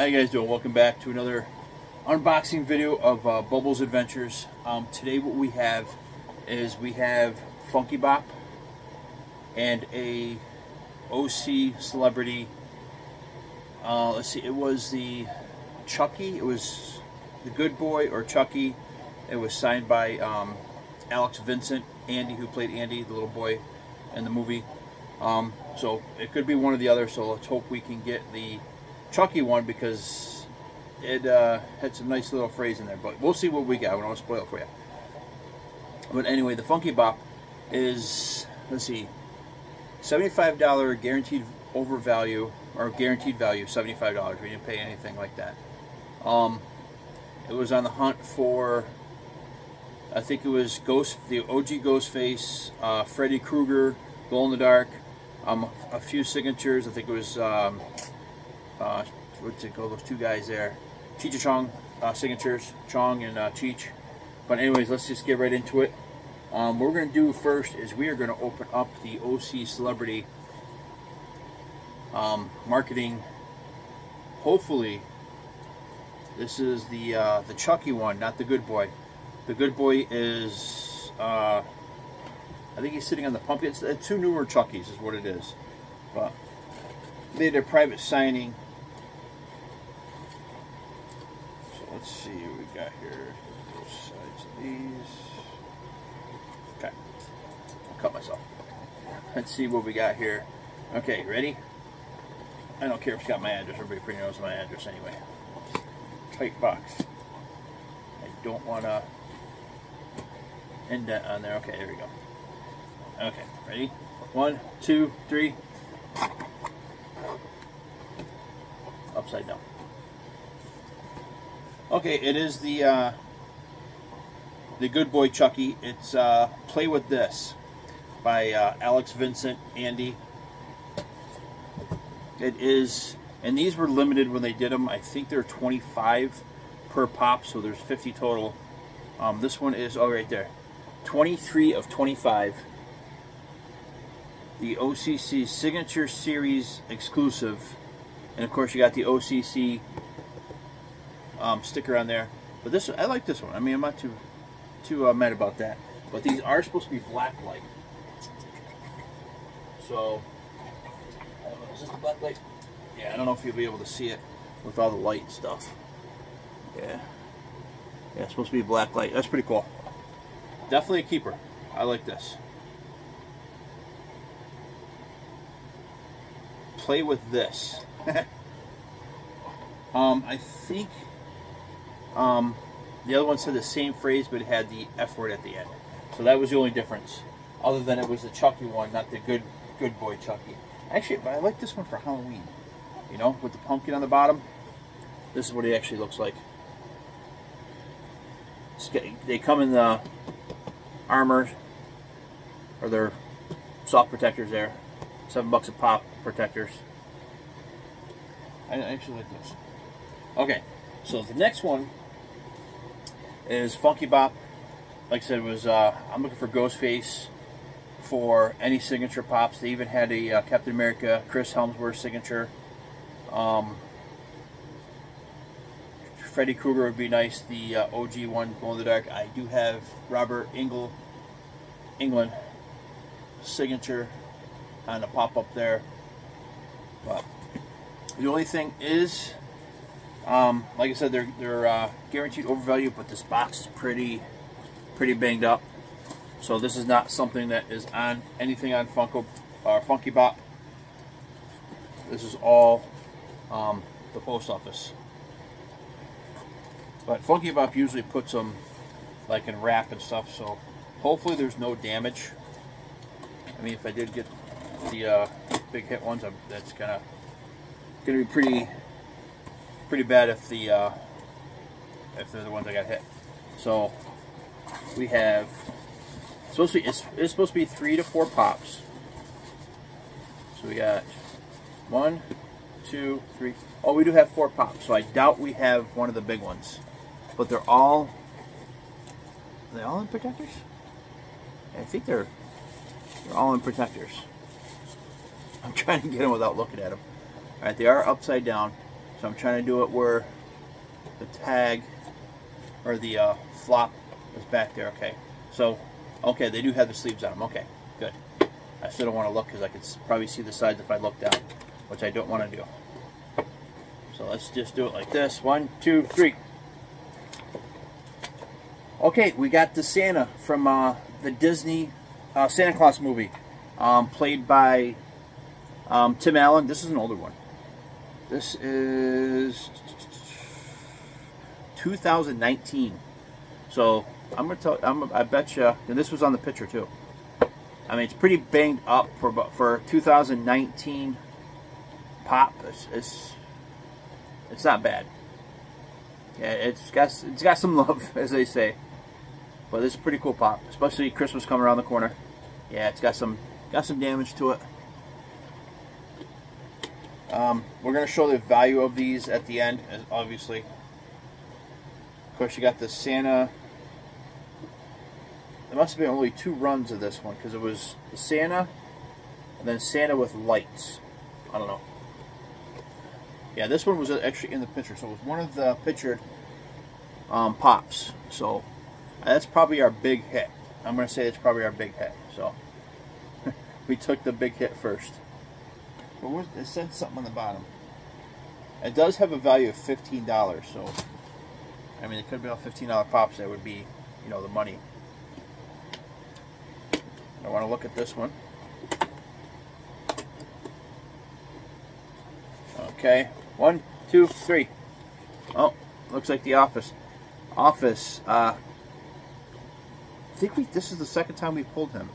How you guys doing? Welcome back to another unboxing video of uh, Bubbles Adventures. Um, today what we have is we have Funky Bop and a OC celebrity. Uh, let's see, it was the Chucky. It was the Good Boy or Chucky. It was signed by um, Alex Vincent, Andy, who played Andy, the little boy in the movie. Um, so it could be one or the other. So let's hope we can get the Chucky one because it uh, had some nice little phrase in there. But we'll see what we got. I don't want to spoil it for you. But anyway, the Funky Bop is, let's see, $75 guaranteed over value, or guaranteed value, $75. We didn't pay anything like that. Um, it was on the hunt for, I think it was Ghost, the OG Ghostface, uh, Freddy Krueger, Glow in the Dark, um, a few signatures. I think it was, um, uh, what's it called, those two guys there. Cheech Chong uh, signatures, Chong and uh, Cheech. But anyways, let's just get right into it. Um, what we're going to do first is we are going to open up the OC Celebrity um, marketing. Hopefully, this is the uh, the Chucky one, not the Good Boy. The Good Boy is, uh, I think he's sitting on the pump. It's two newer Chuckies is what it is. But they did a private signing. So let's see what we got here. Both sides of these. Okay. I'll cut myself. Let's see what we got here. Okay, ready? I don't care if it's got my address. Everybody pretty knows my address anyway. Tight box. I don't want to indent on there. Okay, there we go. Okay, ready? One, two, three. Upside down. Okay, it is the uh, the Good Boy Chucky. It's uh, Play With This by uh, Alex Vincent, Andy. It is, and these were limited when they did them. I think they're 25 per pop, so there's 50 total. Um, this one is, oh, right there. 23 of 25. The OCC Signature Series exclusive. And of course, you got the OCC um, sticker on there. But this, I like this one. I mean, I'm not too too uh, mad about that. But these are supposed to be black light. So, I don't know, is this the black light? Yeah, I don't know if you'll be able to see it with all the light stuff. Yeah. Yeah, it's supposed to be black light. That's pretty cool. Definitely a keeper. I like this. Play with this. um, I think um, the other one said the same phrase, but it had the F word at the end. So that was the only difference. Other than it was the Chucky one, not the good good boy Chucky. Actually, but I like this one for Halloween. You know, with the pumpkin on the bottom. This is what it actually looks like. They come in the armor, or their soft protectors there. Seven bucks a pop protectors. I actually like this. Okay, so the next one is Funky Bop. Like I said, was uh, I'm looking for Ghostface for any signature pops. They even had a uh, Captain America Chris Hemsworth signature. Um, Freddy Krueger would be nice. The uh, OG one, Glow in the Dark. I do have Robert Engle, Englund signature on the pop up there. But the only thing is, um, like I said, they're they're uh, guaranteed overvalue, but this box is pretty pretty banged up. So this is not something that is on anything on Funko or uh, Funky Bop. This is all um, the post office. But Funky Bop usually puts them like in wrap and stuff, so hopefully there's no damage. I mean, if I did get the uh, big hit ones, I'm, that's gonna to be pretty pretty bad if the uh, if they're the ones that got hit. So we have supposed to be it's, it's supposed to be three to four pops. So we got one, two, three. Oh, we do have four pops. So I doubt we have one of the big ones, but they're all they all in protectors? I think they're they're all in protectors. I'm trying to get them without looking at them. All right, they are upside down, So I'm trying to do it where the tag or the uh, flop is back there. Okay. So, okay, they do have the sleeves on them. Okay, good. I still don't want to look because I could probably see the sides if I look down, which I don't want to do. So let's just do it like this. One, two, three. Okay, we got the Santa from uh, the Disney uh, Santa Claus movie, um, played by um, Tim Allen. This is an older one. This is 2019. So I'm gonna tell. I'm, I bet you. And this was on the picture too. I mean, it's pretty banged up for for 2019 pop. It's it's, it's not bad. Yeah, it's got it's got some love, as they say. But this is pretty cool pop, especially Christmas coming around the corner. Yeah, it's got some got some damage to it. Um, we're going to show the value of these at the end, obviously. Of course, you got the Santa. There must have been only two runs of this one because it was Santa and then Santa with lights. I don't know. Yeah, this one was actually in the picture, so it was one of the pictured um, pops. So that's probably our big hit. I'm going to say it's probably our big hit. So we took the big hit first. But it said something on the bottom. It does have a value of $15, so I mean, it could be all $15 pops. That would be, you know, the money. I want to look at this one. Okay, one, two, three. Oh, looks like the office. Office. Uh, I think we. This is the second time we pulled him.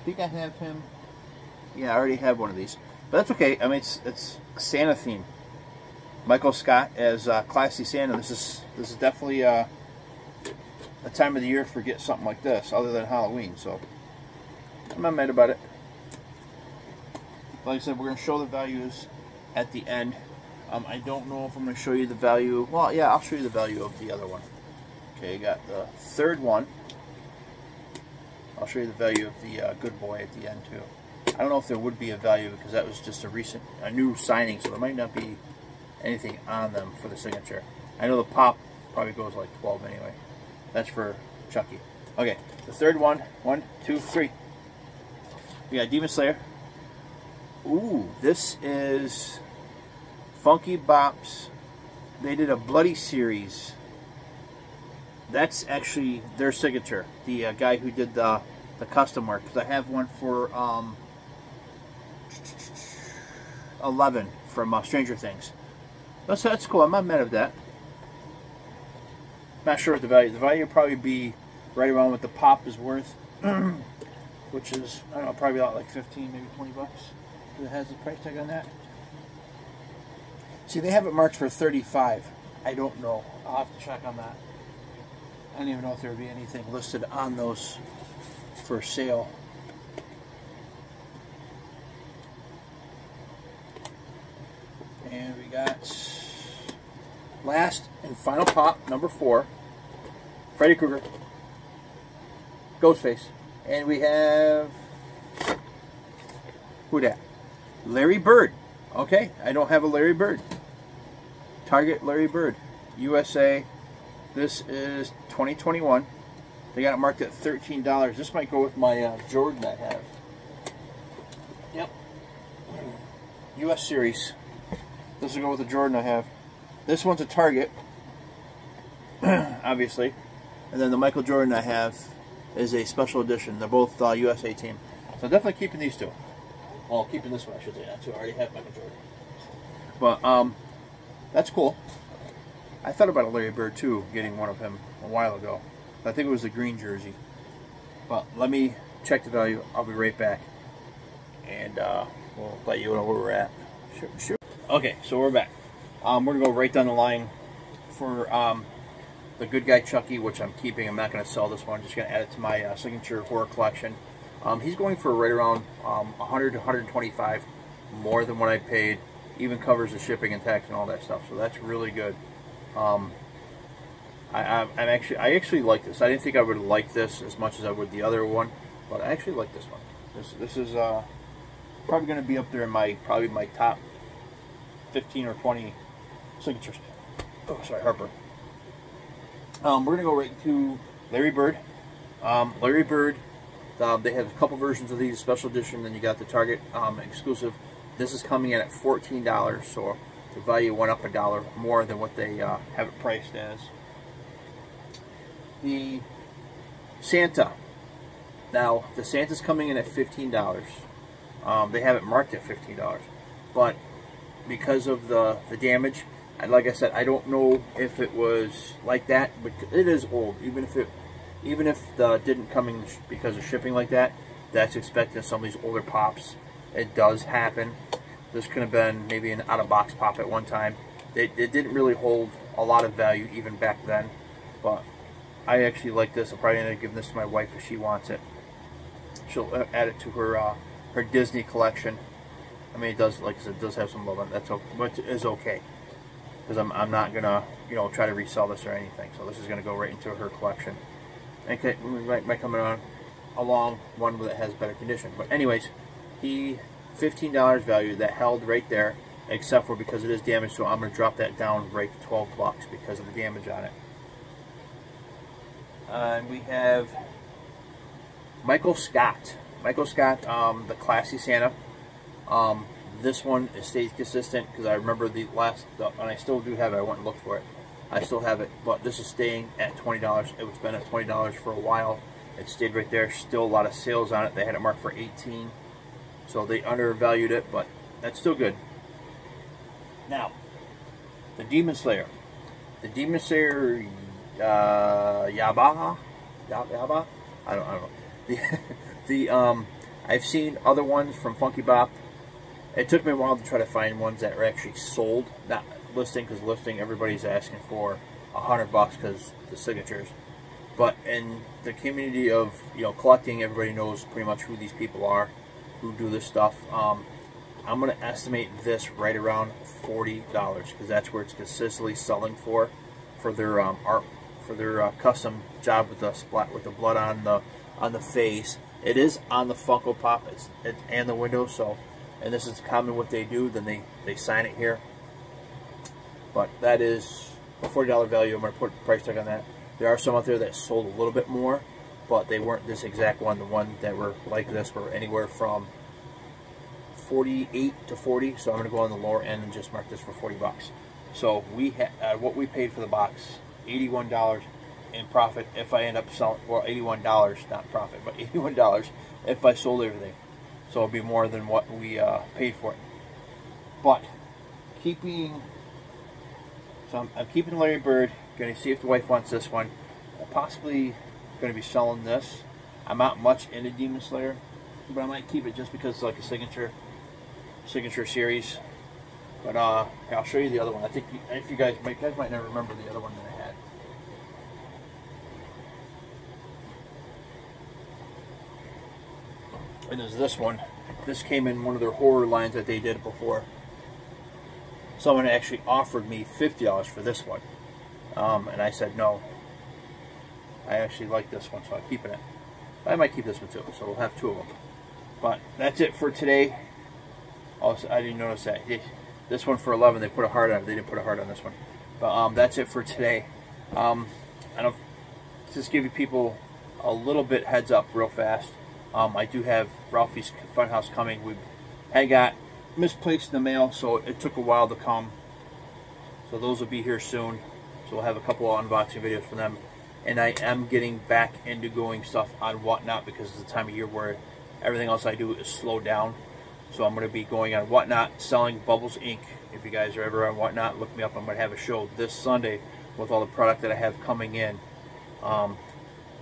I think I have him. Yeah, I already have one of these, but that's okay. I mean, it's it's Santa theme. Michael Scott as uh, Classy Santa. This is this is definitely uh, a time of the year for get something like this, other than Halloween. So I'm not mad about it. Like I said, we're going to show the values at the end. Um, I don't know if I'm going to show you the value. Well, yeah, I'll show you the value of the other one. Okay, you got the third one. I'll show you the value of the uh, good boy at the end too. I don't know if there would be a value because that was just a recent, a new signing, so there might not be anything on them for the signature. I know the pop probably goes like 12 anyway. That's for Chucky. Okay, the third one. One, two, three. We got Demon Slayer. Ooh, this is Funky Bops. They did a Bloody series. That's actually their signature. The uh, guy who did the the custom work. Because I have one for um, 11 from uh, Stranger Things. That's, that's cool. I'm not mad at that. Not sure what the value. The value would probably be right around what the pop is worth, which is I don't know, probably about like 15, maybe 20 bucks. It has the price tag on that. See, they have it marked for 35. I don't know. I'll have to check on that. I don't even know if there would be anything listed on those for sale. And got last and final pop, number four, Freddy Krueger, Ghostface. And we have, who that? Larry Bird. Okay, I don't have a Larry Bird. Target Larry Bird, USA. This is 2021. They got it marked at $13. This might go with my uh, Jordan I have. Yep. US Series. This will go with the Jordan I have. This one's a Target, obviously. And then the Michael Jordan I have is a special edition. They're both uh, USA team. So definitely keeping these two. Well, keeping this one, I should say. That's I already have Michael Jordan. But, um, that's cool. I thought about a Larry Bird, too, getting one of him a while ago. I think it was the green jersey. But let me check the value. I'll be right back. And uh, we'll let you know where we're at. Sure, sure. Okay, so we're back. Um, we're going to go right down the line for um, the Good Guy Chucky, which I'm keeping. I'm not going to sell this one. I'm just going to add it to my uh, signature horror collection. Um, he's going for right around um, 100 to 125 more than what I paid. Even covers the shipping and tax and all that stuff. So that's really good. Um, I, am actually I actually like this. I didn't think I would like this as much as I would the other one, but I actually like this one. This this is uh, probably going to be up there in my probably my top 15 or 20 signatures. Oh, sorry, Harper. Um, we're gonna go right to Larry Bird. Um, Larry Bird. Um, they have a couple versions of these special edition. Then you got the Target um, exclusive. This is coming in at fourteen dollars, so the value went up a dollar more than what they uh, have it priced as. The Santa. Now the Santa's coming in at fifteen dollars. Um, they have it marked at fifteen dollars, but because of the the damage, and like I said, I don't know if it was like that, but it is old. Even if it, even if the didn't come in because of shipping like that, that's expected in some of these older pops. It does happen. This could have been maybe an out-of-box pop at one time. It, it didn't really hold a lot of value even back then, but I actually like this. I'll probably end up giving this to my wife if she wants it. She'll uh, add it to her uh, her Disney collection. I mean, it does, like I said, does have some love on it. That's okay, but okay because I'm, I'm not gonna you know try to resell this or anything. So this is gonna go right into her collection. And we might, might come on along one that has better condition. But anyways, he $15 value that held right there, except for because it is damaged. So I'm gonna drop that down right to 12 bucks because of the damage on it. Uh, and we have Michael Scott. Michael Scott, um, the classy Santa. Um, this one stays consistent because I remember the last, and I still do have it. I went and looked for it. I still have it, but this is staying at $20. It was been at $20 for a while. It stayed right there. Still a lot of sales on it. They had it marked for 18 so they undervalued it, but that's still good. Now, the Demon Slayer. The Demon Slayer uh, Yaba, Yaba, I don't, I don't know. The, the um, I've seen other ones from Funky Bop. It took me a while to try to find ones that were actually sold, not listing, because listing everybody's asking for a hundred bucks because the signatures. But in the community of you know collecting, everybody knows pretty much who these people are who do this stuff. Um, I'm going to estimate this right around $40 because that's where it's consistently selling for for their um, art for their uh, custom job with the splat with the blood on the on the face. It is on the Funko Pop it's, it, and the window, so and this is common what they do. Then they they sign it here. But that is a $40 value. I'm going to put a price tag on that. There are some out there that sold a little bit more but they weren't this exact one. The one that were like this were anywhere from 48 to 40. So I'm going to go on the lower end and just mark this for 40 bucks. So we uh, what we paid for the box, $81 in profit if I end up selling, well, $81, not profit, but $81 if I sold everything. So it'll be more than what we uh, paid for it. But keeping, so I'm, I'm keeping Larry Bird. Going to see if the wife wants this one. Possibly going to be selling this. I'm not much into Demon Slayer, but I might keep it just because it's like a signature signature series. But uh, I'll show you the other one. I think if you guys, you guys might not remember the other one that I had. And there's this one. This came in one of their horror lines that they did before. Someone actually offered me $50 for this one. Um, and I said no. I actually like this one, so I'm keeping it. I might keep this one too, so we'll have two of them. But that's it for today. Also, I didn't notice that. This one for 11, they put a heart on it. They didn't put a heart on this one. But um, that's it for today. Um, I don't just give you people a little bit heads up real fast. Um, I do have Ralphie's Funhouse coming. We had got misplaced in the mail, so it took a while to come. So those will be here soon. So we'll have a couple of unboxing videos for them and I am getting back into going stuff on Whatnot because it's the time of year where everything else I do is slowed down. So I'm going to be going on Whatnot, selling Bubbles Inc. If you guys are ever on Whatnot, look me up. I'm going to have a show this Sunday with all the product that I have coming in. Um,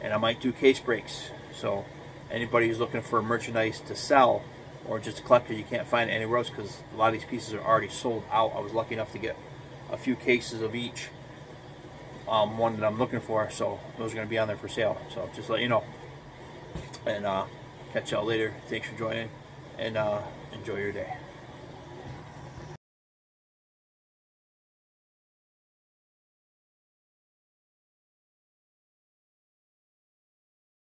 and I might do case breaks. So anybody who's looking for merchandise to sell or just a collector, you can't find anywhere else because a lot of these pieces are already sold out. I was lucky enough to get a few cases of each um, one that I'm looking for. So those are going to be on there for sale. So just let you know. And uh, catch y'all later. Thanks for joining. And uh, enjoy your day.